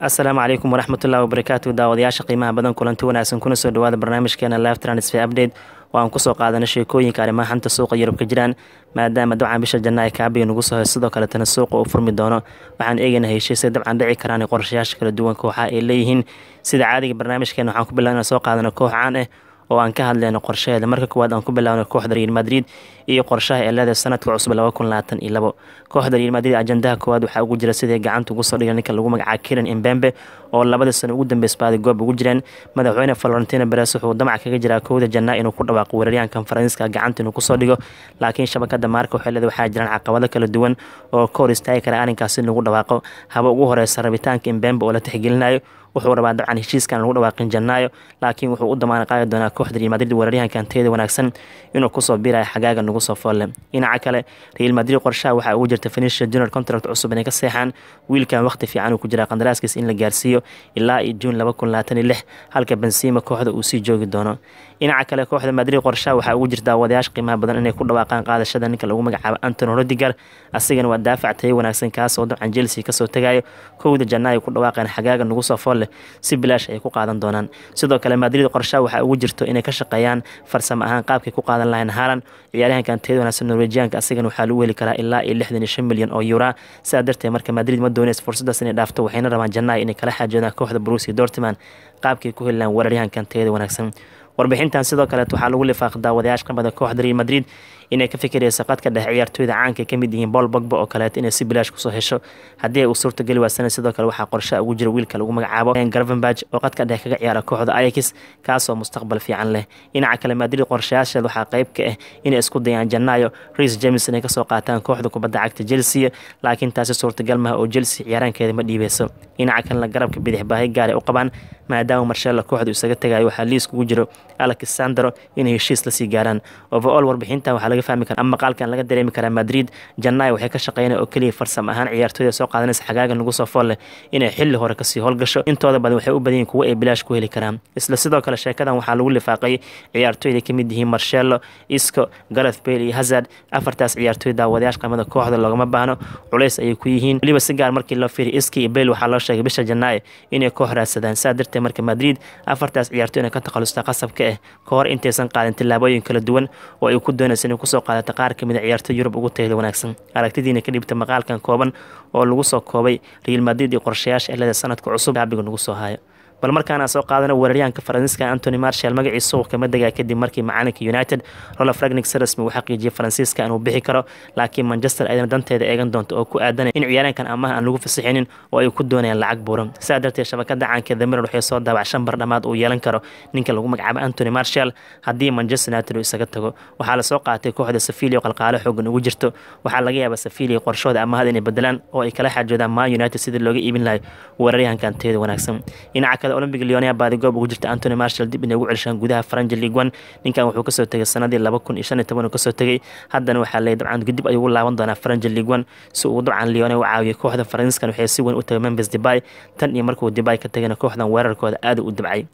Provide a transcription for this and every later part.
asalaamu calaykum waraxmatullahi wabarakaatu daawadayaasha qiimaha badan kulanti wanaagsan kuna soo dhawaada barnaamijkeena live transfer update. Oo aan ku soo qaadana sheekooyinka arrimaha xanta suuqa yurub ka jiraan maadaama dabcan bisha janna ay kaabiga nagu soo hay sidoo kaletana suuqa uu furmi doono. Waxaan eegayna heshiisay dabcan dhici karaan qorshayaasha kala duwan kooxa ay leeyihiin. Sida caadiga barnaamijkeena waxaan ku bilaabna soo qaadana koox caan ah oo aan ka hadleyno qorshaheeda. Marka koowaad aan ku bilaabno kooxda real madrid iyo qorshaha ee leedahay sanadka cusub kooxda real madrid ajandaha koowaad waxaa ugu jira sidai gacanta ugu soo dhigan ninka lagu magacaaba kiran imbembe oo labadii sano ugu dambeys baaday goob ugu jireen madaxweyne valentino beres wuxuu damac kaga jiraa kowda janaa inuu ku dhawaaqo weeraryahankan faransiiska gacanta inuu ku soo dhigo. Laakiin shabakada maarka waxay leedahay waxaa jiraan caqabado kala duwan oo ka hor istaagi kara arrinkaas in lagu dhawaaqo. Haba ugu horeysa rabitaanka imbembe oo la tixgelinayo wuxuu rabaa dabcan heshiiskan lagu dhawaaqin janaayo laakiin wuxuu u damaana qaadi doonaa kooxda real madrid weeraryahankan teeda wanaagsan inuu ku soo biiraya xagaaga nagu soo foolle. Dhinaca kale real madrid qorshaha waxaa ugu jirta fenicia junior contract cusub inay ka seexaan. Wiilkan waqti fiican uu ku jiraa qandaraaskiis in la gaarsiiyo ilaa iyo juun halka benzima kooxda uu sii joogi doono. Dhinaca kale kooxda madrid qorshaha waxaa ugu jirta daawadayaasha qiimaha badan inay ku dhawaaqaan qaadashada ninka lagu magacaabo antony rodiger asigana waa daafac tayo wanaagsan kaas oo dabcan chelsea ka soo tagayo kowda janaayo ku dhawaaqeen xagaaga nagu soo foolle si bilaash ay ku qaadan doonaan. Sidoo kale madrid qorshaha waxaa ugu jirto inay ka shaqeeyaan farsamo ahaan qaabkay ku qaadan lahayn haalan ciyaaryahankan teeda wanaagsan norwejiyaanka asigana waxaa lagu heli karaa ilaa iyo lixdan iyo shan milyan oo yuura sidaa darteed marka madrid ma dooneys fursadaas inay dhaafto waxayna rabaan janaayo inay kala xaajoodaan kooxda brusi dortman qaabkay ku heli weeraryahankan teeda wanaagsan. Warbixintan sidoo kaleet waxaa lagu lifaaq daawadayaasha qamada kooxda real madrid inay ka fikiraysa qadka dhexe ciyaartooyda caanka ka mid yihiin bool bogba oo kaleeto inay si bilaash ku soo hesho. Haddii ay u suurtageli waasana sidoo kale waxaa qorshaha ugu jira wiilka lagu magacaabo garvenbag oo qadka dhexe kaga ciyaara kooxda ayax kaasoo mustaqbal fiican leh. Dhinaca kale madrid qorshayaasheed waxaa qayb ka ah inay isku dayaan janaayo. Ris james inay ka soo qaataan kooxda kubadda cagta chelsea laakiin taasi suurtagal maha oo chelsea ciyaaraankeeda ma dhiibeyso. Dhinaca kalena garabka bidix baahi gaar ay u qabaan maadaama marshella kooxdu isaga tagayo waxaa liis kugu jiro alexandro inay heshiis la sii gaaraan. Overall warbixintan waxaa laga fahmi kara ama maqaalkan laga dareemi karaa madrid janaayo waxay ka shaqeynaya oo keliya farsam ahaan ciyaartooyda soo qaadanaysa xagaaga nagu soo fool inay xilli hore ka sii howlgasho. Intooda badan waxay u badan yihiin kuwo ay bilaash ku heli karaan. Isla sidoo kale sheekadan waxaa lagu lifaaqay ciyaartooyda ka yihiin marshello isco gareth bale iyo hazard. Afartaas ciyaartooy daawadayaasha qamada kooxda loogama baahno culays ayay ku yihiin. Weliba si gaar markii loo fiiriy iski iyo bale waxaa loo sheegay bisha janaayo inay koox raadsadaan. Saa darteed marka madrid afartaas ciyaartooy inay ka takhalusta qasabka ah ka hor intaysan qaadin tillaabooyin kala duwan oo ay ku doonaysa inay ku soo qaadata qaar ka mid a ciyaartooy yurub ugu tayada wanaagsan. Aragtidiina ka dhibta maqaalkan kooban oo lagu soo koobay real madrid iyo qorshayaasha elada sanadka cusub shaabiga nagu soo hayo bal markaana soo qaadana weeraryahanka faransiiska antony marshal magacii suuq kama degaa kadib markii macalinka united rolf ragnig si rasmi uu xaqiijiyay faransiiska inuu bixi karo laakiin manchester ayadana danteeda eegan doonto oo ku aadanay in ciyaaraankan amaha aan lagu fasixinin oo ay ku doonayaan lacag buuran. Sidaa darteed shabakada caanka the mirror waxay soo daabac shan bar dhammaad uu yeelan karo ninka lagu magacaabo antony marshal haddii manchester united uu isaga tago. Waxaa la soo qaatay kooxda safilia qalqaalo xoogan ugu jirto. Waxaa laga yaabaa safilia qorshooda amahada inay bedelaan oo ay kala xaajoodaan man united sidii looga iibin lahay weeraryahankan teeda wanaagsan. Dhinaca kale olympic leonia baadi goob ugu jirta antony marshal dib inay ugu celshaan gudaha faranja league one. Ninkan wuxuu ka soo tegay sanadii laba kun iyo shan iyo toban uu ka soo tegay. Haddana waxaa leeyay dabcan dib ayuu ugu laaban doonaa faranja league one si uu dabcan leonia u caawiyo kooxda faransiiskan. Waxay si weyn u tagay members debay tan iyo markuu debay ka tagayna kooxdan weerarkooda aada u dibcay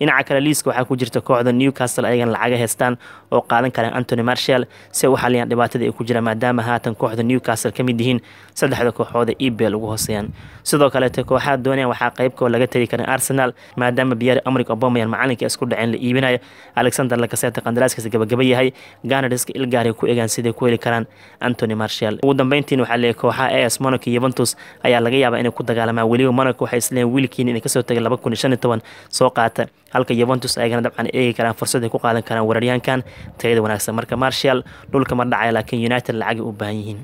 dhinaca kale liiska waxaa ku jirta kooxda newcastle ayagana lacaga heystaan oo qaadan karaan antony marshal si ay u xaliyaan dhibaatada ay ku jiraan maadaama haatan kooxda newcastle ka mid yihiin saddexda kooxooda ebel ugu hooseeyaan. Sidoo kaleete kooxaha doonayaan waxaa qeybkoo laga tegi karin arsenal maadaama biyari amrik obameyan macalinka isku dhaceen la iibinayo alexander lakaseta qandaraaskiisa gabagaba yahay ganariska ilgaaray ku egaan siday ku heli karaan antony marshal ugu dambeyntiin waxaa leeyay kooxaha as monaco yuventus ayaa laga yaabaa inay ku dagaalamaan weliba monaco waxay isleeyiin wiilkiin inay ka soo tagay laba kun shan iyo toban soo qaata halka yuventus ayagana dabcan eegi karaan fursad ay ku qaadan karaan weeraryahankan tayada wanaagsan. Marka marshal dhulka ma dhacaya laakiin united lacagay u baahan yihiin.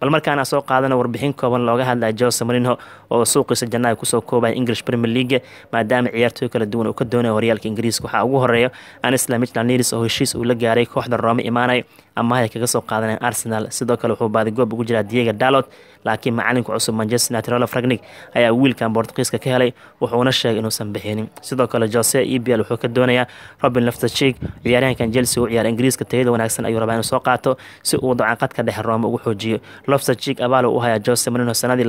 Bal markaana soo qaadana warbixin kooban looga hadlaya jose marinho oo suuqiisa janaayo ku soo koobaya english premier league maadaama ciyaartooy kala duwan uu ka doonaya horyaalka ingiriiska waxaa ugu horreeya anisla michland nilis oo heshiis uu la gaaray kooxda roome imaanay amahay kaga soo qaadaneen arsenal. Sidoo kale wuxuu baadigoob ugu jiraa diego dalot laakiin macalinka cusub manchester united rolf ragnig ayaa wiilkan bortugiiska ka helay wuxuuna sheegay inuusan bixinin sidoo kale jose ebl wuxuu ka doonayaa robin lefterchik ciyaaryahankan chelsea u ciyaar ingiriiska tayada wanaagsan ayuu rabaa inuu soo qaato si uu dabcan qadka dhexe roome ugu xoojiyo. Lofterchik abaal u hayaa jose marino sanadii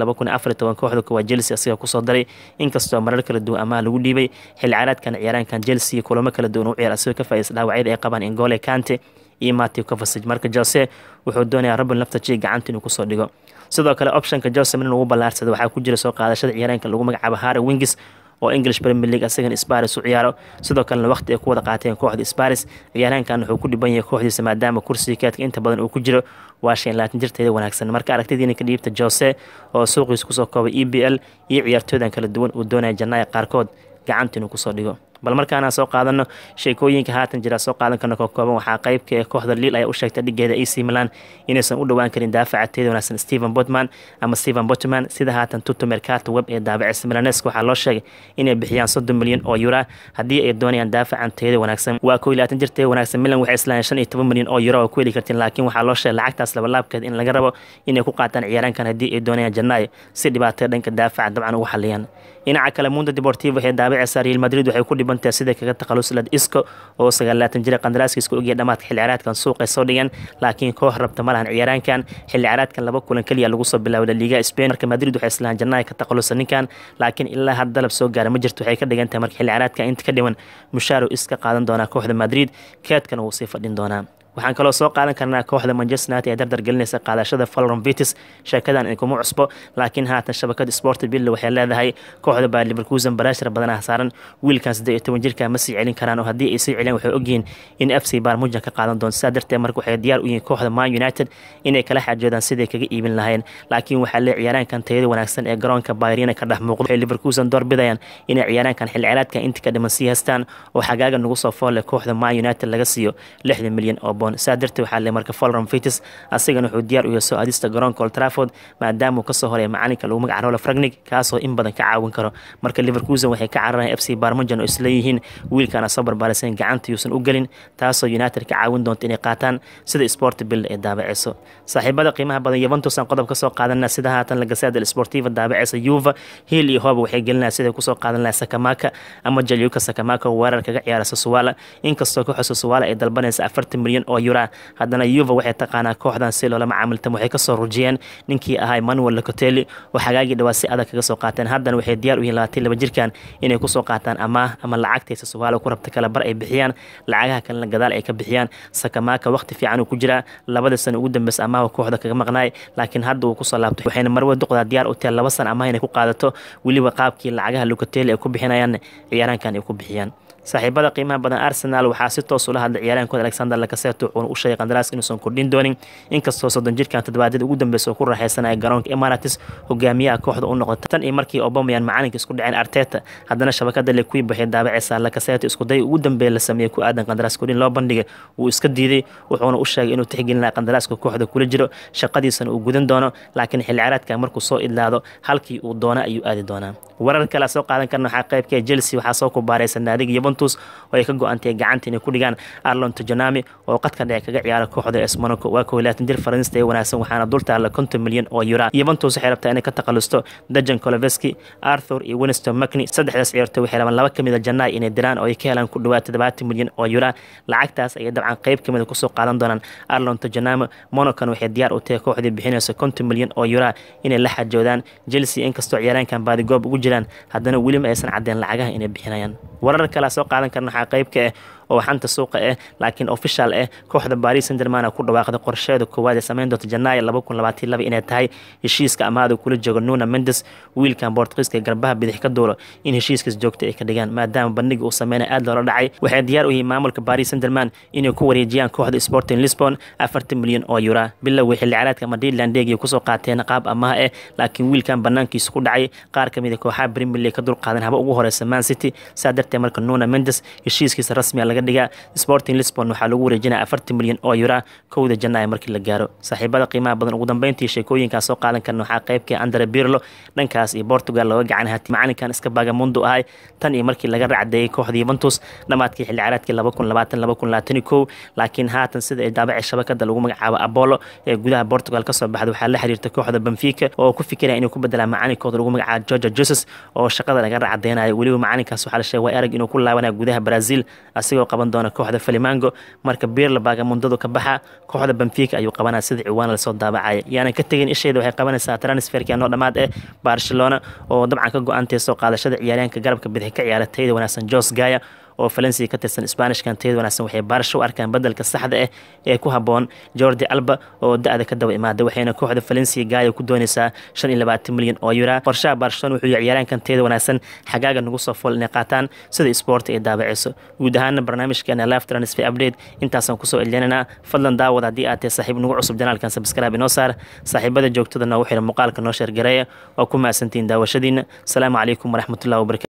kooxda kuwaa chelsea asiga ku soo daray. Inkastoo marar kala duwan amaha lagu dhiibay xilli caraadkan ciyaaraankan chelsea kulamo kala duwan u ciyaar asigoo ka faa'iis dhaawacyada ay qabaan ingole kante iyo matthew covasage marka jose wuxuu doonayaa robin laftaji gacanta inuu ku soo dhigo. Sidoo kale optionka jose milan ugu ballaarsada waxaa ku jira soo qaadashada ciyaareenka lagu magacaabo harry wingis oo english premier league asagan sparis u ciyaaro. Sidoo kalena waqti ay ku wada qaateen kooxda sparis ciyaaraankan wuxuu ku dhiban yahay kooxdiisa maadaama kursiga kaadka inta badan uu ku jiro waa shan laatan jirteeda wanaagsan. Marka aragtidiina ka dhiibta jose oo suuqiisa ku soo koobay e b l iyo ciyaartooydan kala duwan uu doonaya janaayo qaarkood gacanta inuu ku soo dhigo bal markaana soo qaadano sheekooyinka haatan jira soo qaadan karna kokooban waxaa qaybka ee kooxda liil ayaa u sheegtay dhigeeda ac milan inaysan u dhowaan karin daafaca wanaagsan stephen botman ama stephen botman. Sida haatan tuto mercato web ee daabacisa milaneska waxaa loo sheegay inay bixiyaan soddon milyan oo yura haddii ay doonayaan daafacan wanaagsan waa koo iyo labaatan jir wanaagsan. Milan waxay islaayeen shan iyo toban milyan oo yuro oo ku heli kartiin laakiin waxaa loo sheegay lacagtaas labalaabkeed in laga rabo inay ku qaataan ciyaaraankan haddii ay doonayaan janaayo si dhibaatada dhanka daafaca dabcan ugu xaliyaan dhinaca kale mundo deportivo waxay daabacaysaa real madrid waxay ku dhibantahay sida kaga takhaluslad isco oo sagaalaatan jira qandaraaskiiska ogyahay dhamaadka xilli ciyaareedkan suuqay soo dhigeen laakiin koox rabta ma lahan ciyaaraankan xilli ciyaareedkan laba kulan keliya lagu soo bilaawda liiga spain marka madrid waxay islahaan jannaay ka takhalusa ninkan laakiin ilaa had dalab soo gaara ma jirto waxay ka dhigan tahay marka xilli ciyaareedkan inta ka dhiman mushaaro iska qaadan doonaa kooxda madrid. Keedkana wuu sii fadhin doonaa waxaan kaloo soo qaadan karnaa kooxda manchester united ee dardar gelinaysa qaadashada falron vitis. Sheekadan inkuma cusbo laakiin haatan shabakada sport bill waxay leedahay kooxda baa liverkusen baraashar badanah saaran wiilkan siddeed iyo toban jirka ma sii celin karaan oo haddii ay sii celiyaan waxay ogyihiin in f c barmujan ka qaadan doonto. Sidaa darteed marka waxay diyaar u yihiin kooxda man united inay kala xaajoodaan siday kaga iibin lahayeen laakiin waxaa lee ciyaaraankan tayada wanaagsan ee garoonka bayrina ka dhex muuqdo waxay liverkusen doorbidayaan inay ciyaaraankan xilli ciyaareedka inta ka dhiman sii haystaan oo xagaaga nagu soo foolle kooxda man united laga siiyo lixdan milyan oo saa darteed waxaa le marka folrom fitis asigana wuxuu diyaar u soo aadista garoonka old trafford maadaama uu ka soo horreeya macalinka lagu magaca rola fragnig kaasoo in badan ka caawin karo. Marka liverkusen waxay ka cararayaan f c barmujan oo isleeyihiin wiilkaana soo barbaarisan gacanta yuusan u gelin taasoo united ka caawin doonta inay qaataan sida sport bill ee daabaceyso saaxiibada qiimaha badan yuventusan qodob ka soo qaadana sida haatan lagasada sportiva daabaceysa yuva hiil iyo hoba waxay gelinaya siday ku soo qaadan laha sakamaka ama jalyuka sakamaka weerar kaga ciyaara sasuwaala inkastoo kooxda sasuwaala ay dalbanaysa afartan milyan oo yura. Haddana yuva waxay taqaanaa kooxdan si loola macaamiltam waxay ka soo rujiyeen ninkii ahaa manuel locoteli oo xagaagii dhawaa si adag kaga soo qaateen. Haddana waxay diyaar u yihiin labaatan laba jirkan inay ku soo qaataan amaah ama lacagtay sasuwaala ku rabta kala bar ay bixiyaan. Lacagaha kalena gadaal ay ka bixiyaan. Sakamaka waqti fiican uu ku jiraa labada sano ugu dambeysa amaah kooxda kaga maqnaay laakiin hadda uu ku soo laabtay. Waxayna marwa duqdaa diyaar u tahay laba san amaah inay ku qaadato. Weliba qaabkii lacagaha locoteli ay ku bixinayaan ciyaaraankan ay ku bixiyaan saaxiibada qiimaha badan arsenal waxaa si toos ula hadlay ciyaaraankooda alexander lakaseto wuxuuna u sheegay qandaraaska inuusan kordhin doonin. Inkastoo soddon jirkan toddobaadyada ugu dambeysa oo ku raaxeysanaya garoonka emarates hogaamiyaha kooxda u noqota tan iyo markii obamayaan macalinka isku dhaceen arteta. Haddana shabakada lekuib waxay daabaceysaa lakaseto iskuday ugu dambeeya la sameeyey ku aadan qandaraas kordhin loo bandhigay wuu iska diiday wuxuuna u sheegay inuu tixgelin laha qandaraaska kooxda kula jiro. Shaqadiisana uu gudan doono laakiin xilli ciyaareedka markuu soo idlaado halkii uu doona ayuu aadi doonaa warar kale soo qaadan karna waxaa qaybka chelsea. Waxaa soo kubaareysa naadiga yuventus oo ay ka go-antay gacanta inay ku dhigaan arlon tojonami oo qadka dhexe kaga ciyaara kooxda es monaco waa koo laatan jir faranista ee wanaagsan waxaana dul konton milyan oo yura yuventus waxay rabtaa inay ka takhalusto dajan koloveski arthur iyo winston macni saddexdaas ciyaarto waxay rabaan laba ka mid a janaay inay diraan oo ay ka helaan ku dhawaad toddobaatan milyan oo yura lacagtaas ayay dabcan qayb ka mid a ku soo qaadan doonaan arlon tojonami monacon waxay diyaar u tahay kooxdii bixinaysa konton milyan oo yura inay la xajoodaan chelsea. Inkastoo ciyaaraankan baadigoob ugu jiraan. Haddana weliba aysan caddeen lacagaha inay bixinayaan. Warar kale soo qaadan karna waxaa qaybka ah oo xanta suuqa ah laakiin official ah kooxda Paris Saint-Germain ku dhawaaqday qorsheeda koowaad ee sameyn doonta Janaayo 2022 inay tahay heshiiska amaada kula jooga Nuno Mendes wiilkan Portugiiska garbaha bidix ka dooro in heshiiskaas joogta ay ka dhigaan maadaama bandhiga uu sameeyay aad loola dhacay. Waxay diyaar u yihiin maamulka Paris Saint-Germain inay ku wareejiyaan kooxda Sporting Lisbon 40 milyan oo euro bilowgii xilli ciyaareedka Madrid Landeegi ku soo qaateen qaab amaah ah laakiin wiilkan banaankiisa ku dhacay qaar ka mid ah kooxaha Premier League ka dul qaadan haba ugu horeysa Man City. Saa darteed marka Nuno Mendes heshiiskiisa rasmi laga dhigaa Sporting Lisbon waxaa lagu wareejinaa 40 milyan oo euro kowda Janaayo markii la gaaro. Saaxiibada qiimaha badan ugu dambeyntii sheekooyinkaas soo qaadan karna waxaa qaybka Andre Pirlo. Dhankaas iyo Portugal looga gacan hati macalinkan iska Bagamundo ahay. Tan iyo markii laga racdeeyay kooxda Juventus dhamaadkii xilli 2020-2021 laakiin haatan sida ay daabacay shabakada lagu magacaabo Apollo ee gudaha Portugal ka soo baxday waxaa la xiriirta kooxda Benfica oo ku fikiraya inuu ku bedelaan macalinkooda lagu magacaabo Jorge Jesus oo shaqada laga racdeynayo weliba macalinkaas waxaa la sheegay waa arag inuu ku laabanayo gudaha Brazil asigoo qaban doona kooxda Flamengo. Marka Pirlo Bagamundadu ka baxa kooxda Benfica ayuu qabanaya. Sida ciwaan la soo daabacay. Yaanan ka tagin isheeda waxay qabanaysaa transferkii anoo dhamaad eh Barcelona oo dabcan ka go-antay soo qaadashada ciyaaryahanka garabka bidix ka ciyaara tayada wanaagsan Jos Gaya oo Valencia ka tirsan Isbaanishkan tayada wanaagsan waxay Barca u arkaan bedelka saxda ah ee ku haboon Jordi Alba oo da'da ka daba imaada waxayna kooxda Valencia gaaya ku doonaysaa 25 milyan oo euro qorshaha Barcelona wuxuu ciyaaryahankan tayada wanaagsan xagaaga nagu soo fool inay qaataan sida Sport ay daabacayso guud ahaan barnaamijkeena live transfer update intaasaan ku soo elinaynaa fadlan daawad haddii aad tahay saaxiib nagu cusub janaalkan subscribe inoo saar. Saaxiibada joogtada noogu xira muuqaalka noo sheer gareeya waa ku mahadsantihiin daawashadiina asalaamu calaykum waraxmatullahi wabarakatu